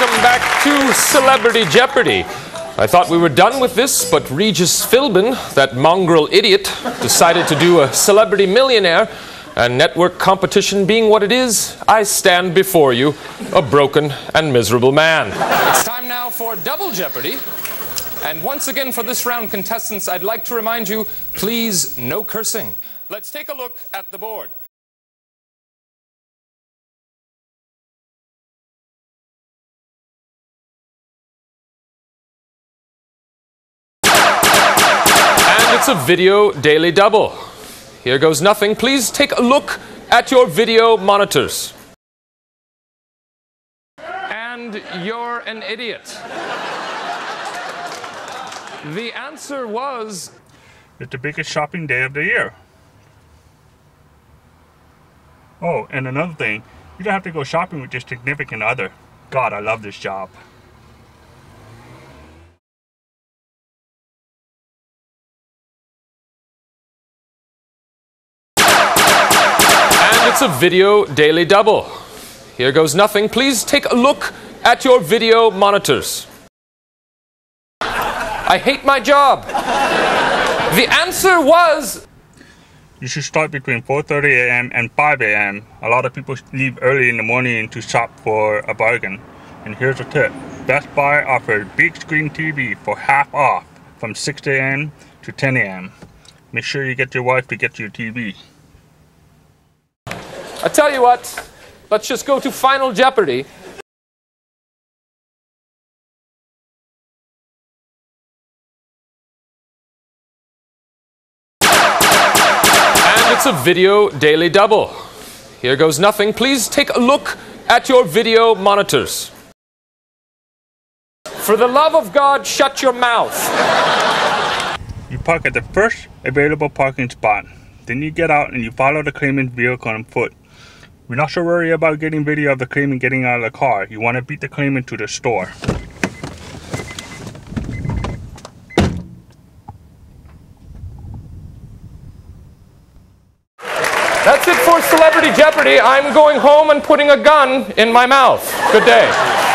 Welcome back to Celebrity Jeopardy! I thought we were done with this, but Regis Philbin, that mongrel idiot, decided to do a celebrity millionaire. And network competition being what it is, I stand before you, a broken and miserable man. It's time now for Double Jeopardy. And once again, for this round, contestants, I'd like to remind you please, no cursing. Let's take a look at the board. And it's a video daily double. Here goes nothing. Please take a look at your video monitors. And you're an idiot. The answer was It's the biggest shopping day of the year. Oh, and another thing, you don't have to go shopping with your significant other. God, I love this job. It's a video daily double. Here goes nothing. Please take a look at your video monitors. I hate my job. The answer was You should start between 4:30 a.m. and 5 a.m. A lot of people leave early in the morning to shop for a bargain. And here's a tip: Best Buy offers big screen TV for half off from 6 a.m. to 10 a.m. Make sure you get your wife to get you a TV. I tell you what, let's just go to Final Jeopardy. And it's a video daily double. Here goes nothing. Please take a look at your video monitors. For the love of God, shut your mouth. You park at the first available parking spot. Then you get out and you follow the claimant's vehicle on foot. We're not so worried about getting video of the claimant getting out of the car. You want to beat the claimant to the store. That's it for Celebrity Jeopardy. I'm going home and putting a gun in my mouth. Good day.